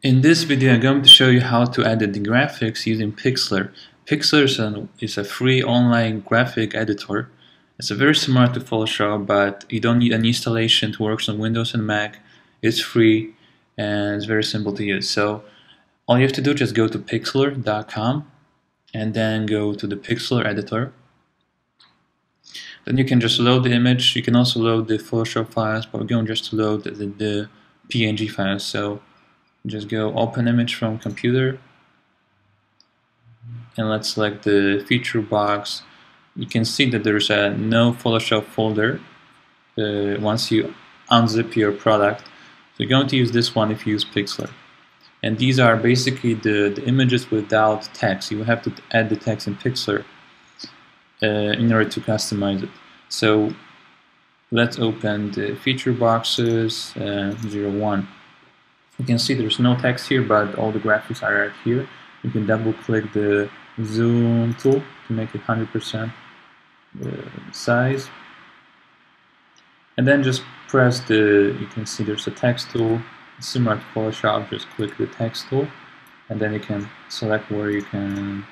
In this video I'm going to show you how to edit the graphics using Pixlr. Pixlr is, an, is a free online graphic editor. It's very similar to Photoshop but you don't need any installation to work on Windows and Mac. It's free and it's very simple to use. So all you have to do is just go to pixlr.com and then go to the Pixlr editor. Then you can just load the image. You can also load the Photoshop files, but we're going just to load the, the PNG files. So just go open image from computer and let's select the feature box. You can see that there's a no Photoshop folder uh, once you unzip your product. So you're going to use this one if you use Pixlr. And these are basically the, the images without text. You have to add the text in Pixlr uh, in order to customize it. So let's open the feature boxes uh, 01 you can see there's no text here, but all the graphics are right here. You can double click the zoom tool to make it 100% uh, size. And then just press the, you can see there's a text tool, similar to Photoshop, just click the text tool. And then you can select where you can,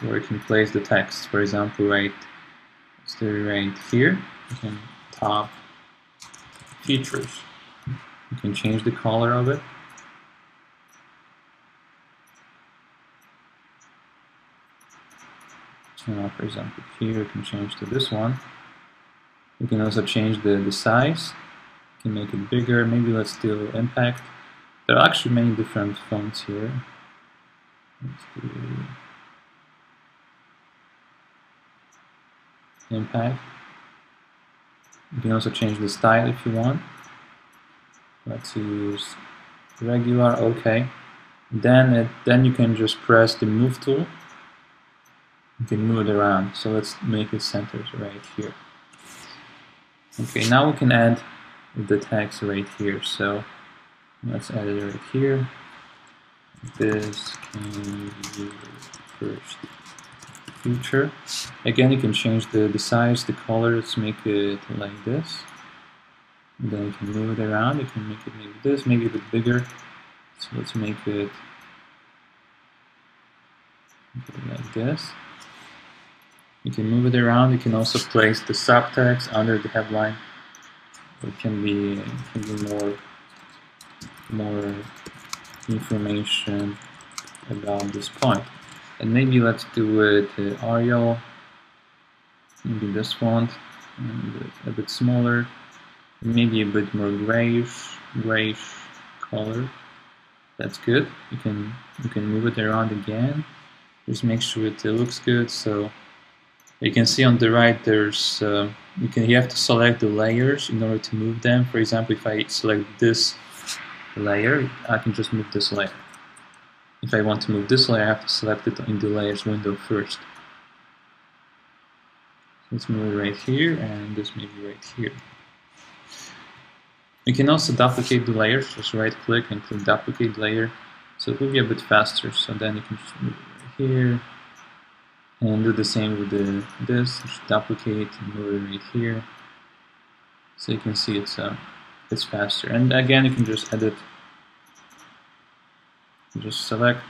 where you can place the text. For example, right, right here, you can top features. You can change the color of it. For example, here you can change to this one. You can also change the, the size. You can make it bigger. Maybe let's do impact. There are actually many different fonts here. Let's do impact. You can also change the style if you want. Let's use regular, okay. Then it, then you can just press the move tool. You can move it around. So let's make it centered right here. Okay, now we can add the text right here. So let's add it right here. This can be first feature. Again, you can change the, the size, the color. Let's make it like this. Then you can move it around. You can make it maybe this, maybe a bit bigger. So let's make it, like this. You can move it around. You can also place the subtext under the headline. It can be, it can be more, more information about this point. And maybe let's do it uh, Arial, maybe this font, and a bit smaller maybe a bit more grayish grayish color. That's good. You can you can move it around again. Just make sure it looks good. So you can see on the right there's uh, you can you have to select the layers in order to move them. For example if I select this layer I can just move this layer. If I want to move this layer I have to select it in the layers window first. Let's move it right here and this maybe right here you can also duplicate the layers, just right click and click duplicate layer. So it will be a bit faster. So then you can just move here and do the same with the this, just duplicate and move it right here. So you can see it's uh, it's faster. And again, you can just edit, just select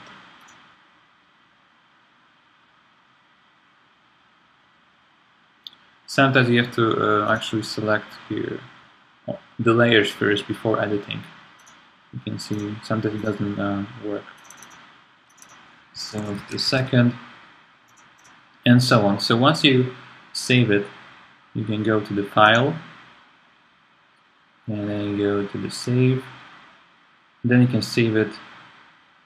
sometimes you have to uh, actually select here the layers first before editing. You can see sometimes it doesn't uh, work. So the second, and so on. So once you save it, you can go to the file, and then go to the save. Then you can save it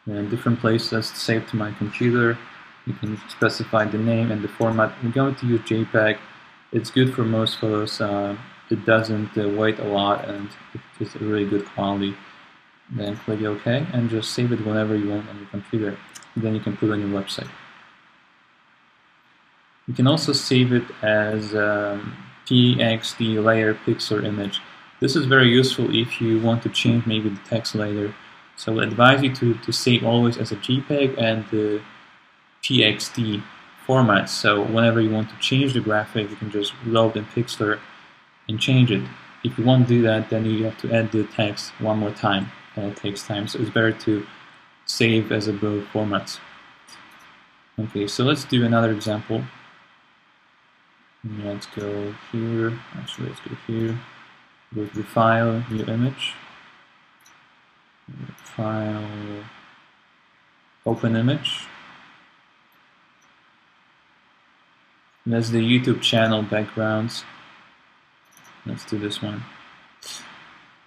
in different places. Save to my computer. You can specify the name and the format. I'm going to use JPEG. It's good for most photos. Uh, it doesn't uh, a lot and it's a really good quality then click OK and just save it whenever you want on your computer. Then you can put it on your website. You can also save it as um, PXD layer pixel image. This is very useful if you want to change maybe the text later so I advise you to, to save always as a JPEG and the PXD format. So whenever you want to change the graphic you can just load in Pixlr and change it. If you want to do that, then you have to add the text one more time. and it takes time. So it's better to save as a both formats. Okay, so let's do another example. Let's go here. Actually, let's go here. Go to file, new image. File, open image. And That's the YouTube channel backgrounds. Let's do this one.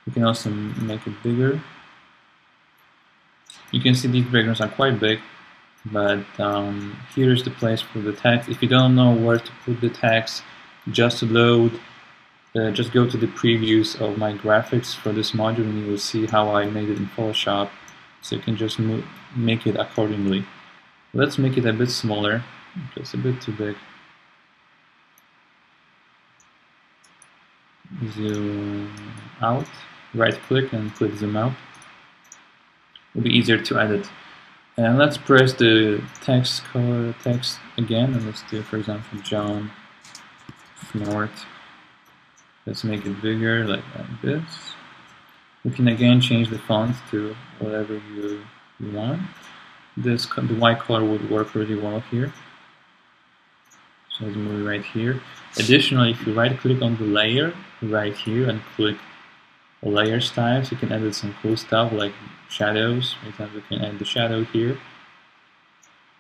You can also make it bigger. You can see these backgrounds are quite big, but um, here's the place for the text. If you don't know where to put the text, just load, uh, just go to the previews of my graphics for this module and you will see how I made it in Photoshop. So you can just make it accordingly. Let's make it a bit smaller, just a bit too big. Zoom out, right click and click zoom out. It'll be easier to edit. And let's press the text color text again, and let's do, for example, John North. Let's make it bigger, like, like this. We can again change the font to whatever you, you want. This the white color would work really well here. So let's move right here. Additionally, if you right click on the layer right here and click layer styles, you can edit some cool stuff like shadows. You can add the shadow here.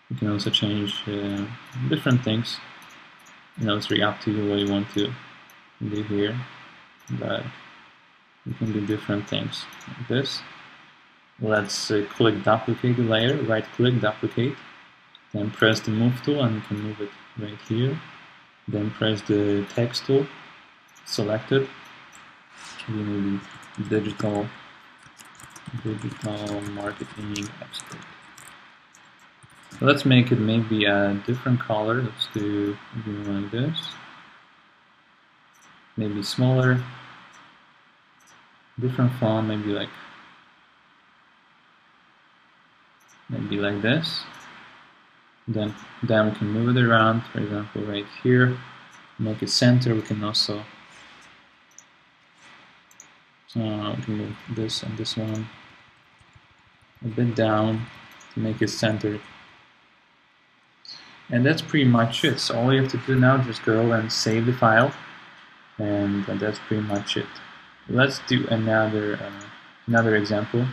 You can also change uh, different things. You know, it's really up to you what you want to do here, but you can do different things like this. Let's uh, click duplicate the layer, right click, duplicate, then press the move tool and you can move it right here. Then press the text tool, select it, maybe digital digital marketing expert. So let's make it maybe a different color. Let's do like this. Maybe smaller. Different font, maybe like maybe like this. Then then we can move it around, for example right here. Make it center, we can also uh, move this and this one a bit down to make it centered. And that's pretty much it. So all you have to do now is just go and save the file, and that's pretty much it. Let's do another uh, another example.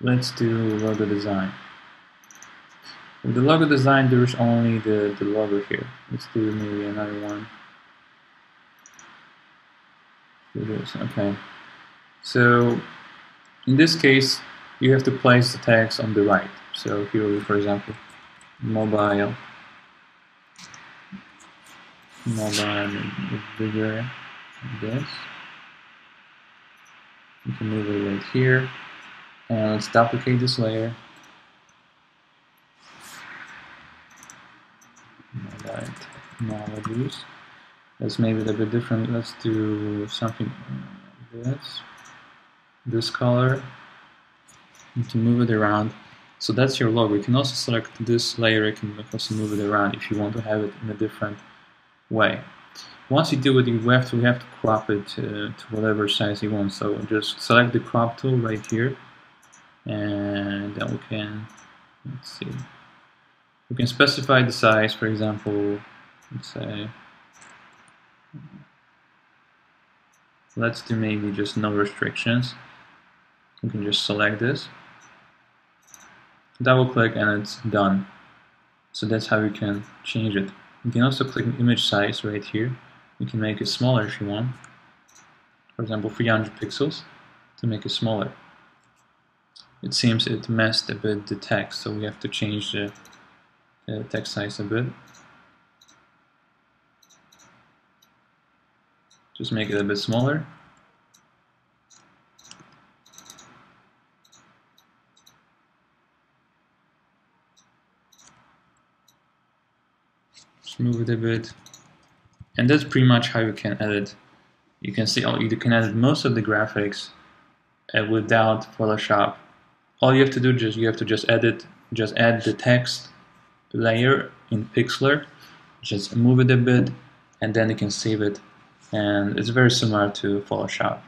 Let's do logo design. The logo design, there's only the, the logo here. Let's do maybe another one. This, okay. So, in this case, you have to place the text on the right. So here, for example, mobile, mobile bigger, like this. You can move it right here. And let's duplicate this layer. Technologies. Let's make it a bit different. Let's do something like this. This color. You can move it around. So that's your logo. You can also select this layer. You can also move it around if you want to have it in a different way. Once you do it, you have to, you have to crop it to, to whatever size you want. So just select the crop tool right here and then we can let's see we can specify the size for example let's say let's do maybe just no restrictions. You can just select this. Double click and it's done. So that's how you can change it. You can also click image size right here. You can make it smaller if you want. For example 300 pixels to make it smaller. It seems it messed a bit the text, so we have to change the, the text size a bit. Just make it a bit smaller. Just move it a bit. And that's pretty much how you can edit. You can see, you can edit most of the graphics uh, without Photoshop all you have to do just you have to just edit just add the text layer in Pixlr just move it a bit and then you can save it and it's very similar to Photoshop